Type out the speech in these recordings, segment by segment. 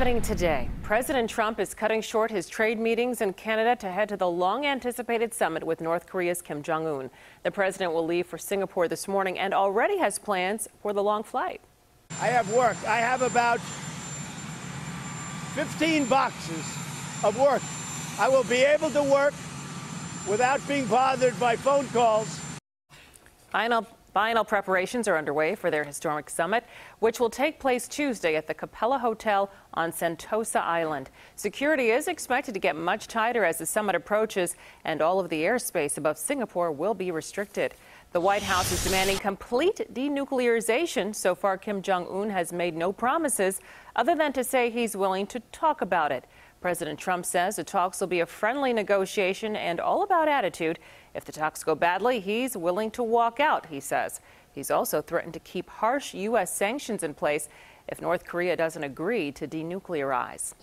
happening today. President Trump is cutting short his trade meetings in Canada to head to the long anticipated summit with North Korea's Kim Jong un. The president will leave for Singapore this morning and already has plans for the long flight. I have work. I have about 15 boxes of work. I will be able to work without being bothered by phone calls. Final Final preparations are underway for their historic summit, which will take place Tuesday at the Capella Hotel on Sentosa Island. Security is expected to get much tighter as the summit approaches, and all of the airspace above Singapore will be restricted. The White House is demanding complete denuclearization. So far, Kim Jong un has made no promises other than to say he's willing to talk about it. President Trump says the talks will be a friendly negotiation and all about attitude. If the talks go badly, he's willing to walk out, he says. He's also threatened to keep harsh U.S. sanctions in place if North Korea doesn't agree to denuclearize.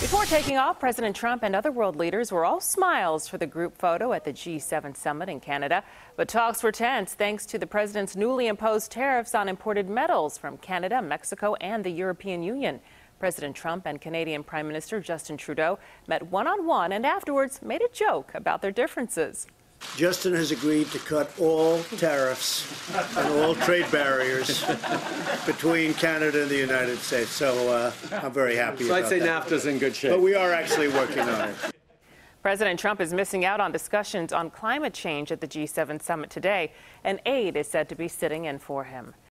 Before taking off, President Trump and other world leaders were all smiles for the group photo at the G7 summit in Canada. But talks were tense thanks to the president's newly imposed tariffs on imported metals from Canada, Mexico, and the European Union. President Trump and Canadian Prime Minister Justin Trudeau met one on one and afterwards made a joke about their differences. Justin has agreed to cut all tariffs and all trade barriers between Canada and the United States. So uh, I'm very happy. So I'd say that. NAFTA's in good shape. But we are actually working on it. President Trump is missing out on discussions on climate change at the G7 summit today. An aide is said to be sitting in for him.